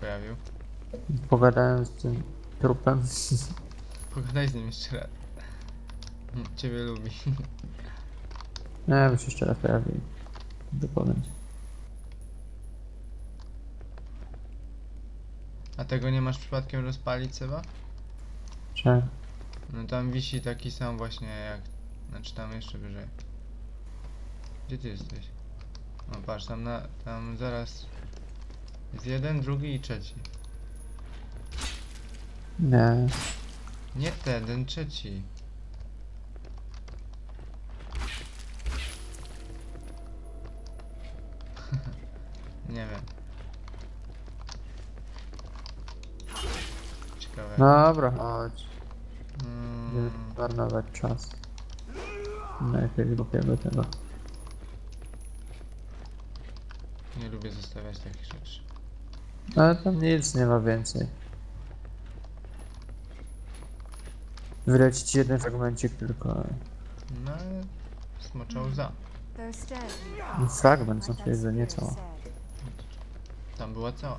pojawił? Pogadałem z tym trupem. Pogadaj z nim jeszcze raz. Ciebie lubi. Nie wiem, czy jeszcze raz pojawi. Dopowiem. A tego nie masz przypadkiem rozpalić, Seba? Czy? No tam wisi taki sam właśnie jak... Znaczy tam jeszcze wyżej. Gdzie ty jesteś? O patrz, tam na... tam zaraz... Jest jeden, drugi i trzeci. Nie. Nie ten, trzeci. Nie wiem. Ciekawe. Dobra, chodź. Nie Mm, marnować czas. Na jakiegoś głupiego tego. nie lubię zostawiać takich rzeczy. Ale tam nic nie ma więcej. Wylecić jeden fragmencik tylko. No ale smoczał łza. No, Fragment, to jest, nie cała. Tam była cała.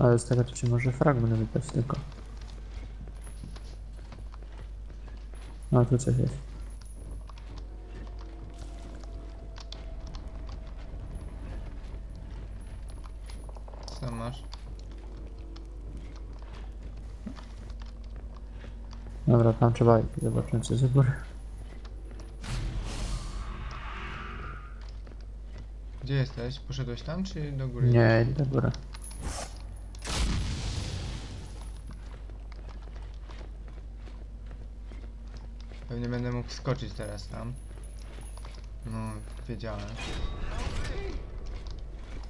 Ale z tego to ci może fragment wypaść tylko. No tu coś jest. Tam trzeba. Zobaczymy co jest góry. Gdzie jesteś? Poszedłeś tam czy do góry? Nie, do góry. Pewnie będę mógł skoczyć teraz tam. No, wiedziałem.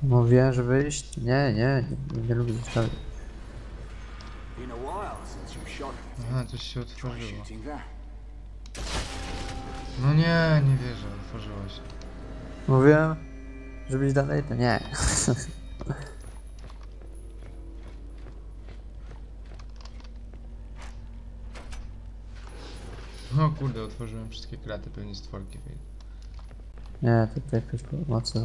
Mówiłem, żeby iść. Nie, nie, nie, nie lubię zostawić. Been a while since you shot anything. Aha, coś się otworzyło. No nie, nie wierzę, otworzyło się. Mówiłem, żeby iść dalej, to nie. O kurde, otworzyłem wszystkie kraty, pewnie stworki wyjdą. Nie, tutaj ktoś pomocy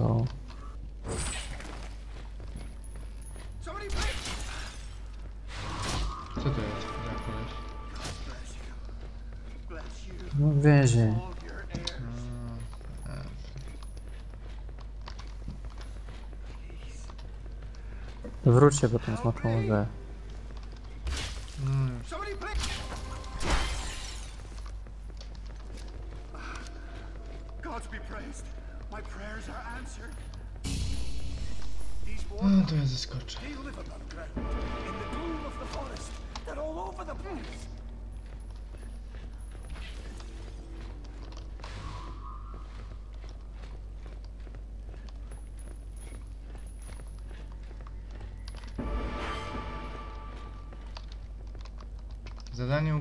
No to ja zeskoczę. they live ground, in the gloom of the forest. They're all over the place.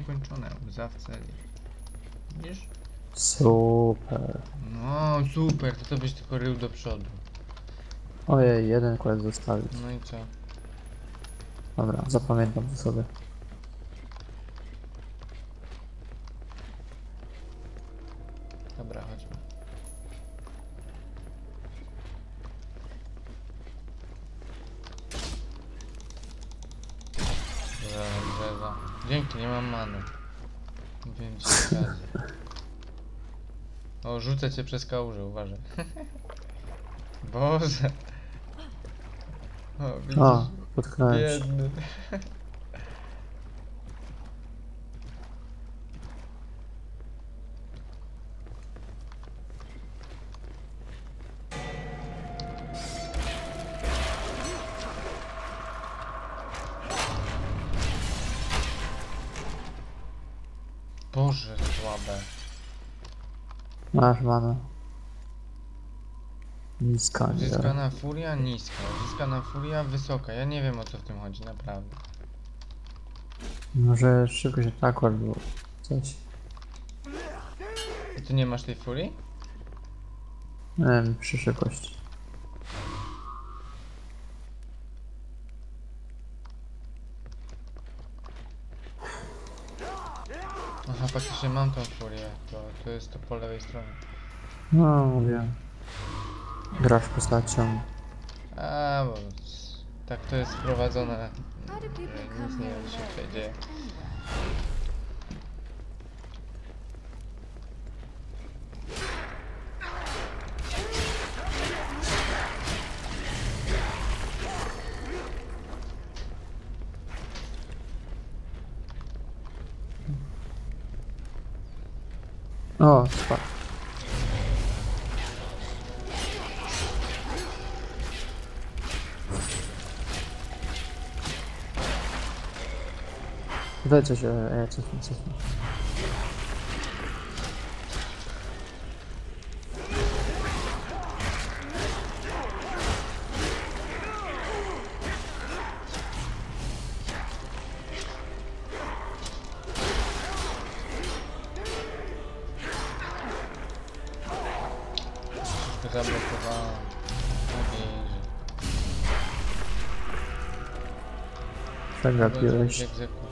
Ukończone, łza w celi. Widzisz? Super. No super, to to byś tylko rył do przodu. Ojej, jeden quest zostawić. No i co? Dobra, zapamiętam to sobie. Dobra, chodźmy. Dzięki, nie mam many. Razy. O, rzucę cię przez kałużę, uważaj. Boże. O, widzisz? O, potknąłem się. Biedny. Masz manę. Niska, nie dobra. Zyskana furia niska, zyskana furia wysoka. Ja nie wiem o co w tym chodzi, naprawdę. Może szybko się tak albo coś. I ty nie masz tej furii? Nie wiem, przy szybkości. Aha, faktycznie mam tą furię. To, to jest to po lewej stronie. No, mówię. Grasz postacią. A, bo tak to jest wprowadzone, że come nic nie wiem, co się tutaj dzieje. fuck. Dajcie się, ja coś Zagapiłeś. egzekucję.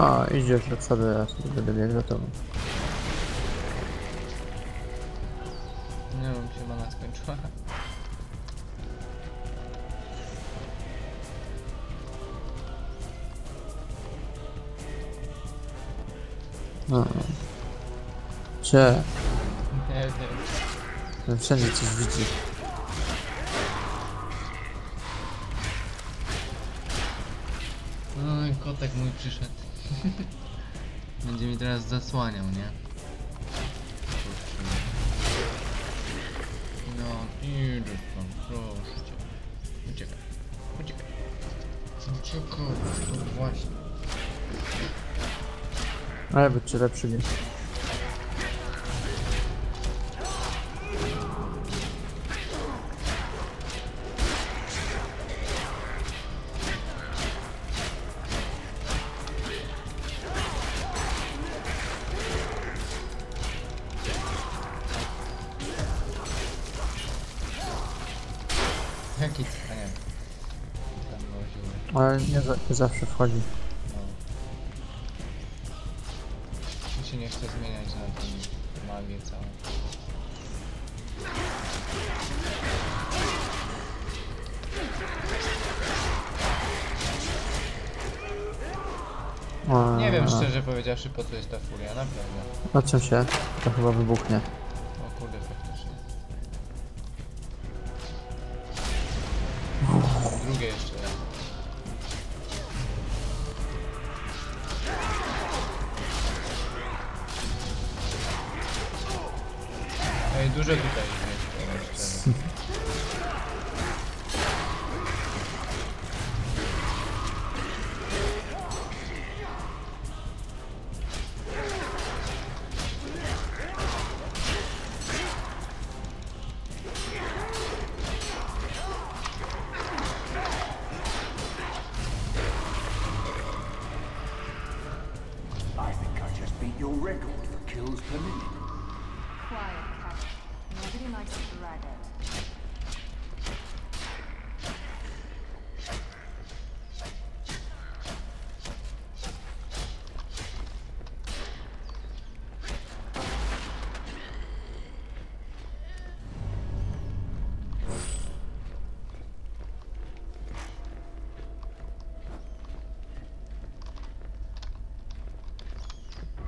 No, idziesz do przodu, ja sobie będę biegł za tobą. Nie wiem, się mana skończyła. No. Cze, Nie wiem. wszędzie coś widzi. No i kotek mój przyszedł. Zasłaniał, nie? No, idę tam, proszę cię. Uciekaj, uciekaj. Uciekaj, no właśnie. Ale by czy lepszy nie. Zawsze wchodzi. No. Mi się nie chce zmieniać na tą magię całą. Nie wiem szczerze powiedziawszy po co jest ta furia, naprawdę. Odciął się, to chyba wybuchnie. O kurde, faktycznie. Drugie jeszcze dużo tutaj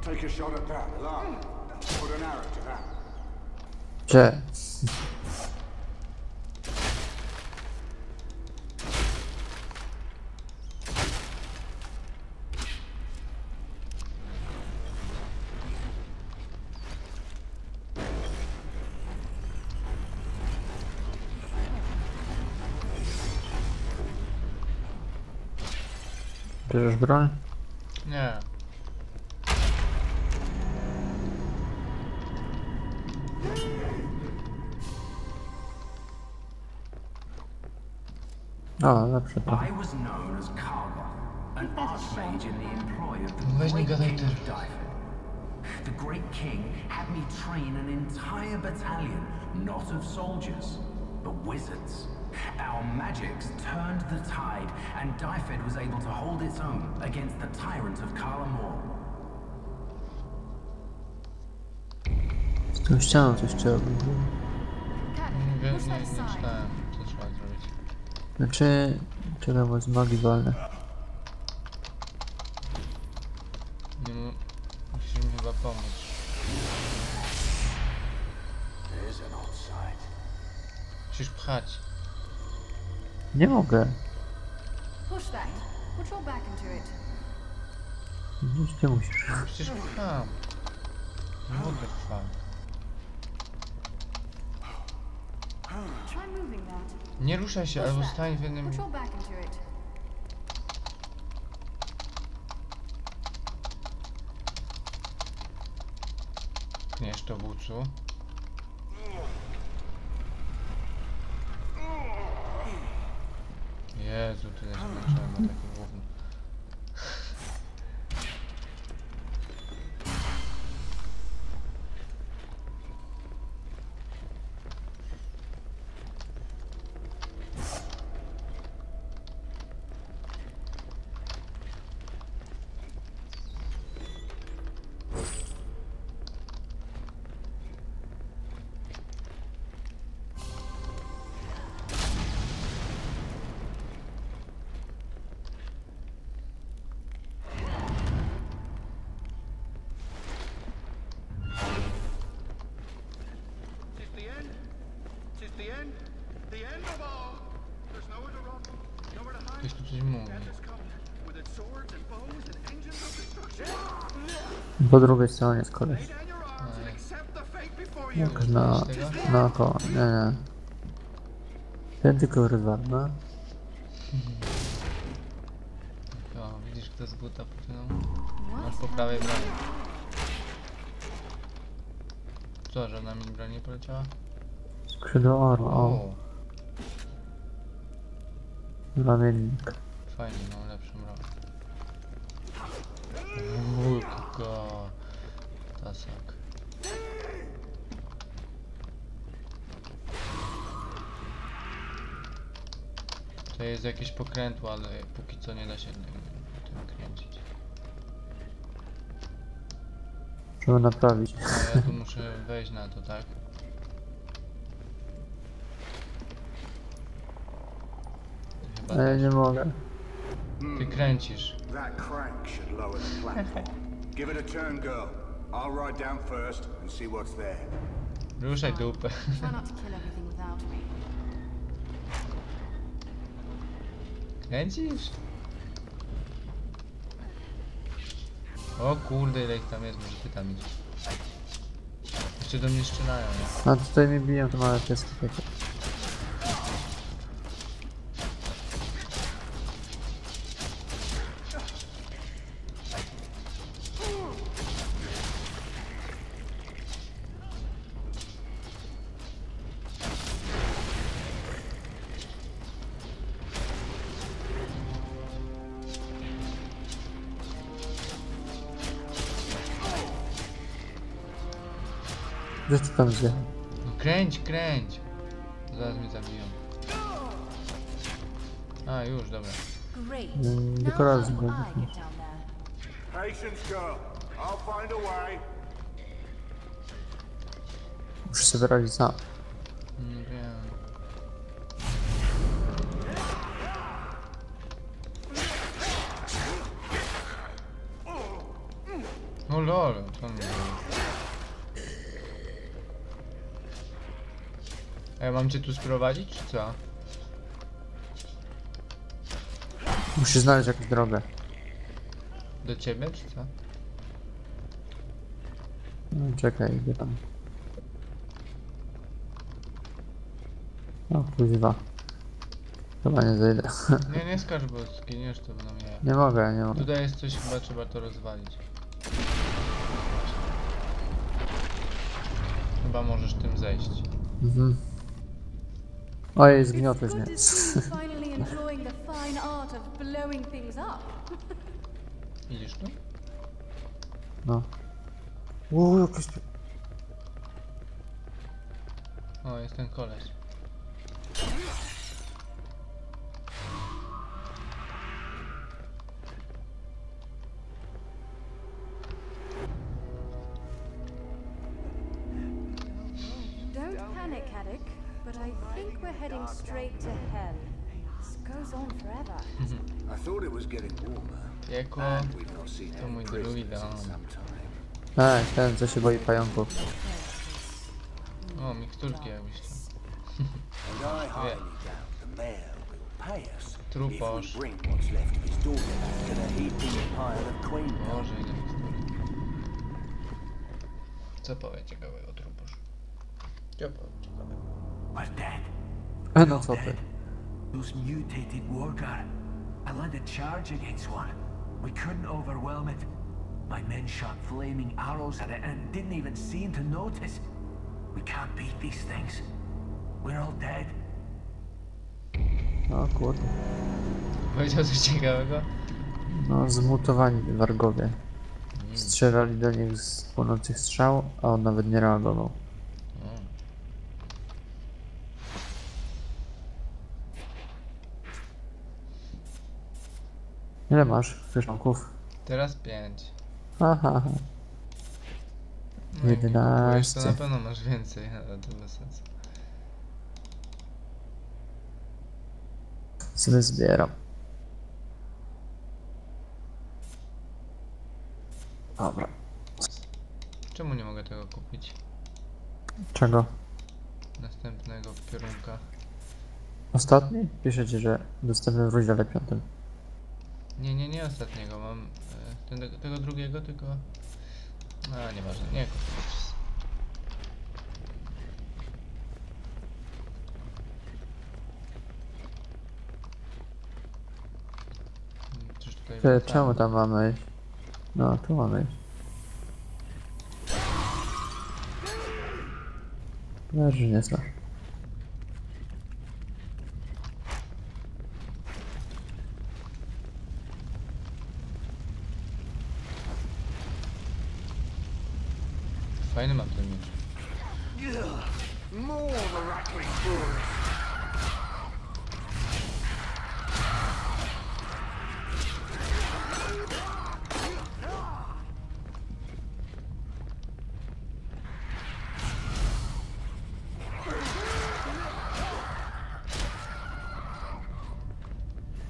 Take a shot at that, alarm. Put an arrow to that. Cze. Bierzesz broń? Weź nie great gadaj king też. of Dyfed. The great king had me train an entire battalion, not of soldiers, but wizards. Our magics turned the tide, and Dyfed was able to hold its own against the tyrant of Kalamor. Z tą ścianą coś trzeba było. Nie, Znaczy... Czekaj, bo z magii wolne. Nie mu... Musisz mi chyba pomóc. Musisz pchać. Nie mogę. Push that. Put your back into it. Gdzieś ty musisz. Przecież pcham. What the fuck. Try moving that. Nie ruszaj się, albo stań w jednym... Pchniesz to włócu. Jezu, tyle się męczyłem na takie gówno. Po drugiej stronie jest koleś. Jak na... naokoło. Nie, nie. Ten tylko rozwarna. O, widzisz kto z buta popłynął? Masz po prawej broni. Co, żadna mi broń nie poleciała? Skrzydło orła, o. O, Ramiennik. fajnie, mam lepszą broń. Łódko. Tasak. To jest jakieś pokrętło, ale póki co nie da się tym, tym kręcić. Trzeba naprawić. A ja tu muszę wejść na to, tak? Chyba też. nie mogę. Ty kręcisz. That crank should lower the platform. Give it a turn, girl. I'll ride down first and see what's there. Ruszaj dupę. Try not to kill everything without me. Kręcisz? O kurde, ile ich tam jest, może ty tam. Jeszcze do mnie strzelają? A tutaj mnie biją te małe pieski takie. Zjechał? No kręć, kręć! Zaraz mnie zabiją. A, już, dobra. Mm, find a way. Muszę sobie radzić sam. Nie wiem. O lol, co on mi ja mam cię tu sprowadzić, czy co? Muszę znaleźć jakąś drogę. Do ciebie, czy co? No, czekaj, gdzie tam? O, kuźwa. Chyba nie zejdę. Nie, nie skacz, bo zginiesz, to będą jaja. Nie mogę, nie mogę. Tutaj jest coś, chyba trzeba to rozwalić. Chyba możesz tym zejść. Mhm. Ojej, zgniotłeś It's mnie. to. Widzisz tu? No. Uuu, jakoś... O, jest ten koleś. Prisoners drugi in dom. some time. Ej, ten, co się boi pająków. O, miksturki jakbyś tam. And I highly doubt the mayor will pay us Truposz. if we bring what's left of his daughter back to the heaping pile of Queen. Może ile miksturki. Co powie ciekawego trupusz? Co powie ciekawego? We're dead. E, no co ty? Those mutated wargar. I led a charge against one. We couldn't overwhelm it. My men shot flaming arrows at it and didn't even seem to notice. We can't beat these things. We're all dead. O kurde. Powiedział coś ciekawego? No, zmutowani wargowie. Strzelali do nich z płonących strzał, a on nawet nie reagował. O. Ile masz kryształków? Teraz pięć. Aha, aha. No jak mi kupujesz, to na 11. pewno masz więcej, ale to bez sensu. sobie zbieram. Dobra. Czemu nie mogę tego kupić? Czego? Następnego piorunka. Ostatni? Piszecie, że dostępny w rozdziale piątym. Nie, nie, nie ostatniego, mam e, ten, tego drugiego, tylko... A, nieważne, nie kupię. Wracamy. czemu tam mamy iść? No, tu mamy iść. Leży nieźle. Fajny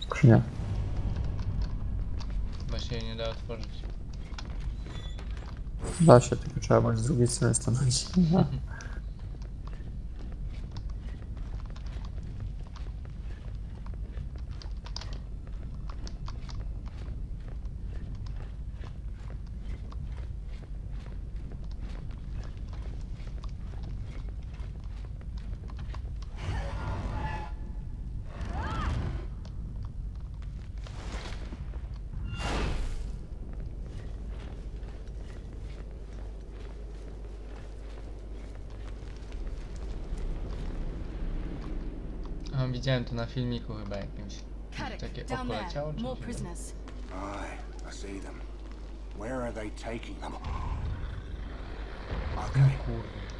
Skrzynia. Chyba się jej nie da otworzyć. Da się, tylko trzeba będzie z drugiej strony stanąć. Widziałem to na filmiku chyba jakimś. Takie oko leciało, czy. Where are they taking them? Okay,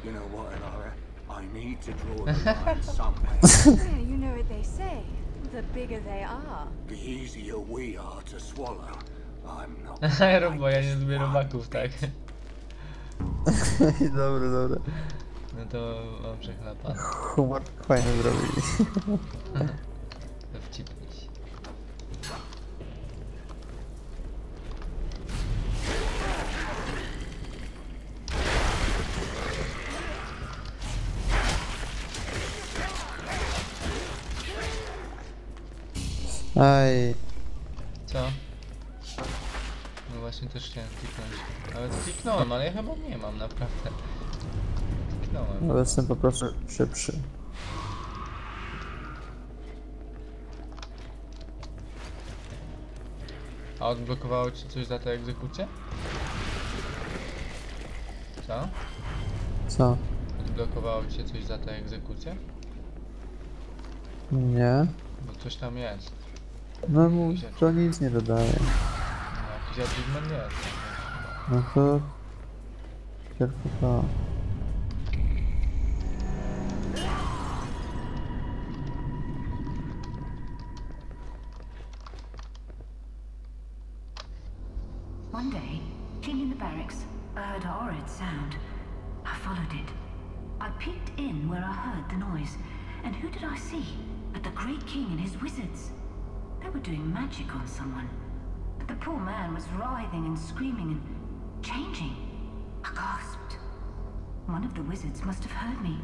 you know what, Elara? I need to draw the line somewhere. Yeah, you know what they say. The bigger they are. The easier we are to swallow. I'm not. Aero, bo ja nie lubię robaków, tak? dobra, dobra. No to mam przechlapane. Humor fajny zrobili. Dowcipniś. Aj, Co? No właśnie też chciałem kliknąć. Ale kliknąłem, ale ja chyba nie mam naprawdę. Kliknąłem. no jestem po prostu szybszy. A odblokowało ci coś za tę egzekucję? Co? Co? Odblokowało ci coś za tę egzekucję? Nie? Bo coś tam jest. No mu to nic nie dodaje. No, jakiś achievement jest. No to... Tylko to. One day, cleaning the barracks, I heard a horrid sound. I followed it. I peeked in where I heard the noise, and who did I see but the Great King and his wizards? They were doing magic on someone. But the poor man was writhing and screaming and changing. I gasped. One of the wizards must have heard me.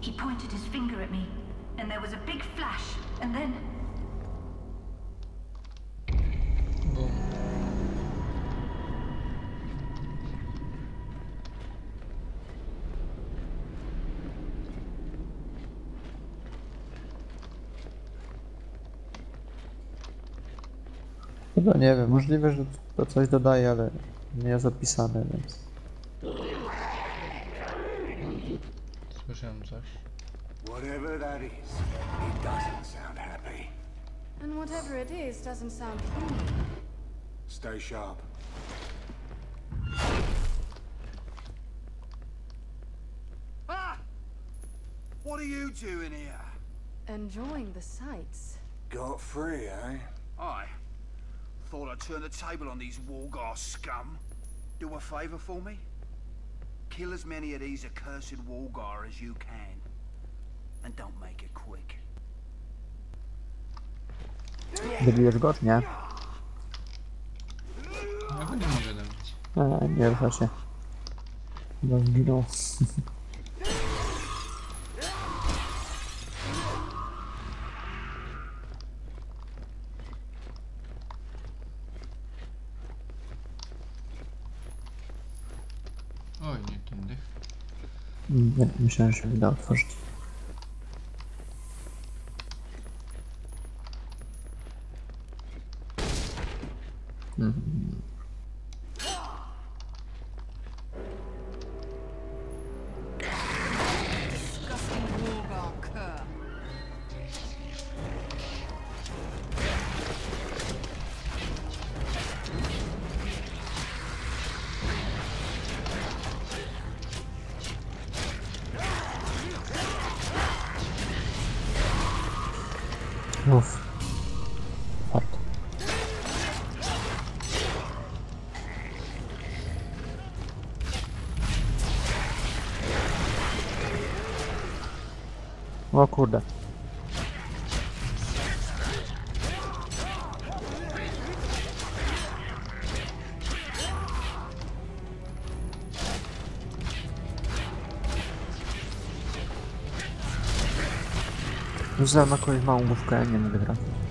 He pointed his finger at me, and there was a big flash, and then Chyba nie wiem, możliwe, że to coś dodaje, ale nie jest opisane, więc... Słyszałem coś. Whatever that is, it doesn't sound happy. And whatever it is doesn't sound human. Stay sharp. Ah! What are you doing here? Enjoying the sights. Got free, eh? I thought I'd turn the table on these Wargar scum. Do a favour for me? Kill as many of these accursed Wargar as you can. And don't make it quick. Zabijesz go, czy nie? Ja go nie mogę dobić. A, nie rusza się. Chyba zginął. Oj, nie tędy. Nie, myślałem, że się O kurde. Rzucałem jakąś małą główkę, nie mogę trafić.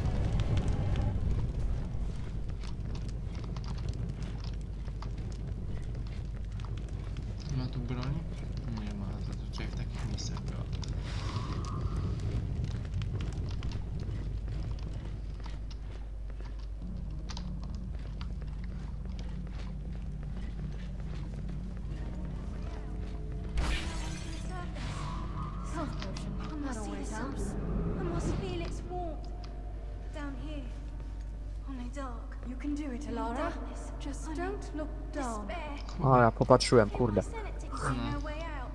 Dark. You can do it, Alara. Darkness. Just Only don't look down. Despair. O, ja popatrzyłem, If kurde. my sanity is in no way out,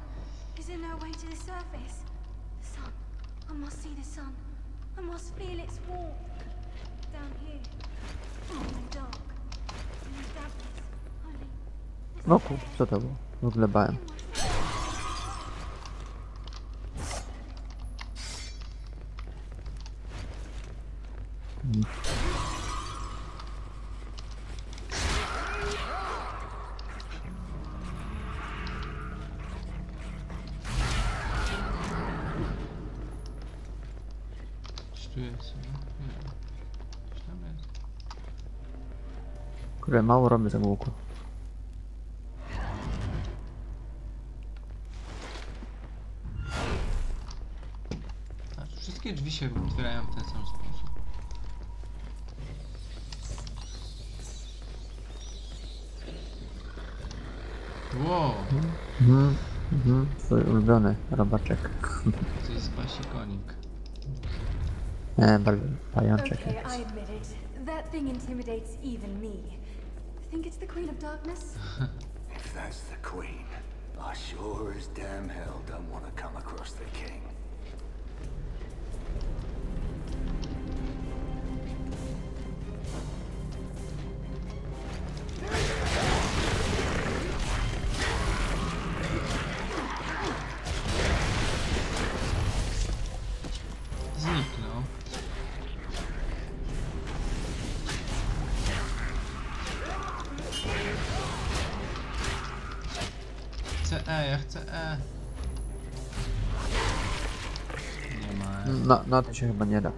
is there no way to the surface? The sun. I must see the sun. I must feel its warmth. Down here. Only dark. Only darkness. Only No kurde, co to było? W ogóle bałem. Czy tu jest? no? Nie. Coś tam jest. Kurde, mało robię tego łuku. Wszystkie drzwi się otwierają w ten sam sposób. Wow, Mhm, mhm, twój ulubiony robaczek. to jest basikonik. E, bardzo pajączek Okay, jest. I admit it. That thing intimidates even me. Think it's the Queen of Darkness? If that's the queen, I sure as damn hell don't want to come across the king. Chcę E, ja chcę E. Nie ma E. No, no to się chyba nie da.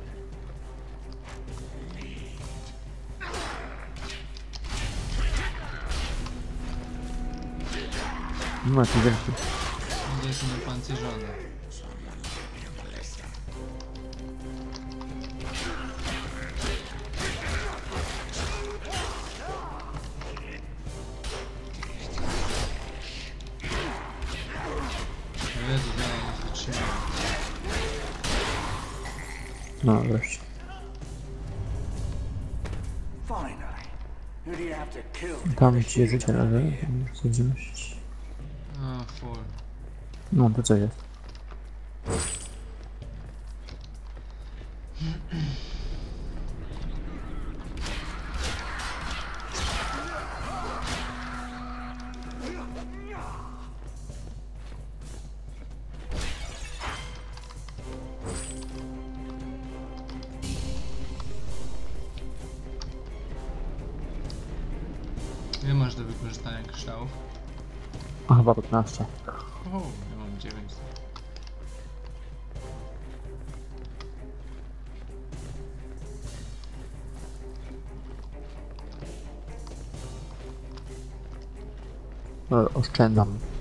No, jaki wielki. Jest napancerzony. Jezu, Tam ci życie leży, sadzimność. O, full. No, to co jest? E, Oszczędzam.